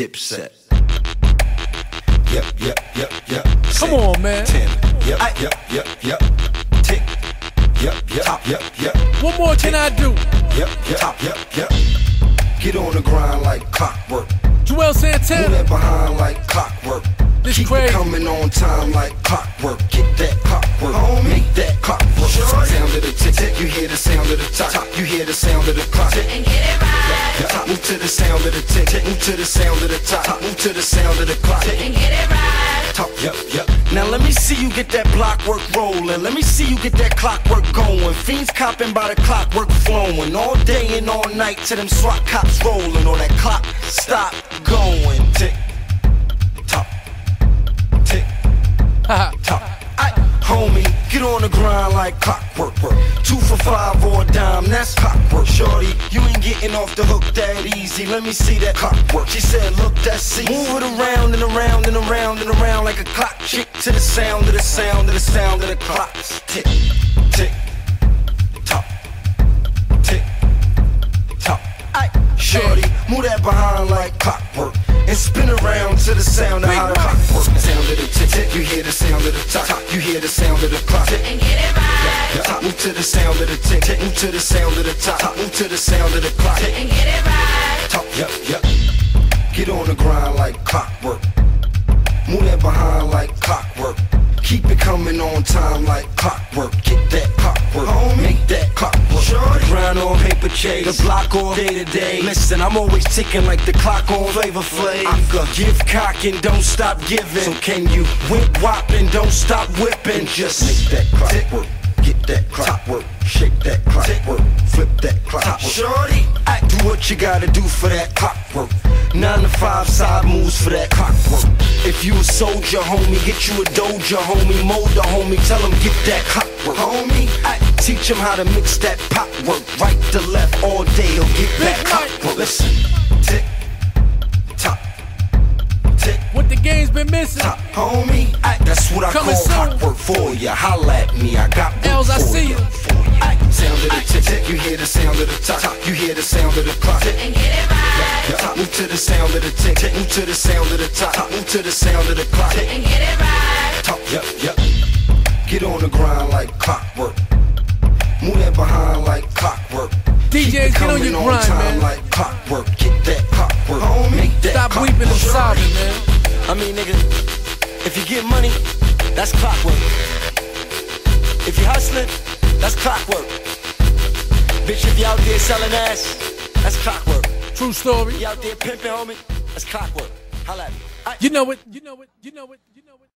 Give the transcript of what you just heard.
Dipset. Yep, yep, yep, yep. Come on, man. Ten. Yep, yep, yep, yep. Tick. Yep, yep, top, yep, yep. What more can I do? Yep, yep, top, yep, yep. Get on the grind like clockwork. Juelz Move Santana. that behind like clockwork. This Keep crazy. coming on time like clockwork. Get that clockwork. Make that clockwork. Sound of the tick tick. You hear the sound of the top. top. You hear the sound of the clock. and get it right, Top. Move to the sound of the tick tick. Move to the sound of the top. top. Move to the sound of the clock. and get it right. Top. Yep, yep. Now let me see you get that block work rolling. Let me see you get that clockwork going. Fiends copping by the clockwork flowing. All day and all night to them SWAT cops rolling. Or that clock stop going. Tick. Aye, homie, get on the grind like clockwork. Work. Two for five or a dime, that's clockwork. Shorty, you ain't getting off the hook that easy. Let me see that clockwork. She said, look, that's easy. Move it around and around and around and around like a clock. Chick to the sound of the sound of the sound of the clocks. Tick, tick. Shorty, move that behind like clockwork. And spin around to the sound of how the clockwork. Sound of the tick tick, you hear of the top. top. You hear the sound of the clock. and get it right, Top, move to the sound of the tick tick, move to the sound of the top. top. Move to the sound of the clock. and get it right, Top, yep, yep. Get on the grind like clockwork. Move that behind like clockwork. Keep it coming on time like clockwork. Get that clockwork. On paper chase. The block on day to day. Listen, I'm always ticking like the clock on Flavor Flav. I could give cock and don't stop giving. So can you whip whop and don't stop whipping? Just make that clockwork. Get that clockwork. Shake that clockwork. Flip that clockwork. Shorty, I do what you gotta do for that clockwork. Nine to five side moves for that clockwork. If you a soldier, homie, get you a doja, homie. Mold the homie, tell him get that clockwork. Homie, I teach him how to mix that pop work. Right to left all day, he'll get that Big Mike. clockwork. Listen, tick, tock, tick, What the game's been missing. top, homie. I, that's what I Coming call soon. clockwork for ya. Holla at me, I got work Els, I for see ya. you. Aye, Sound of the tick tick, you hear the sound of the top. top. You hear the sound of the clock. and get it right, Top, move to the sound of the tick tick, move to the sound of the top. top. Move to the sound of the clock. and get it right, behind like clockwork. DJs, get on your grind, time man. like clockwork. Get that clockwork. Make that Stop clockwork. weeping and sobbing, man. I mean, nigga, if you get money, that's clockwork. If you hustling, that's clockwork. Bitch, if you out there selling ass, that's clockwork. True story. You out there pimping, homie, that's clockwork. Holla at me. Aight. You know it. You know it. You know it. You know it.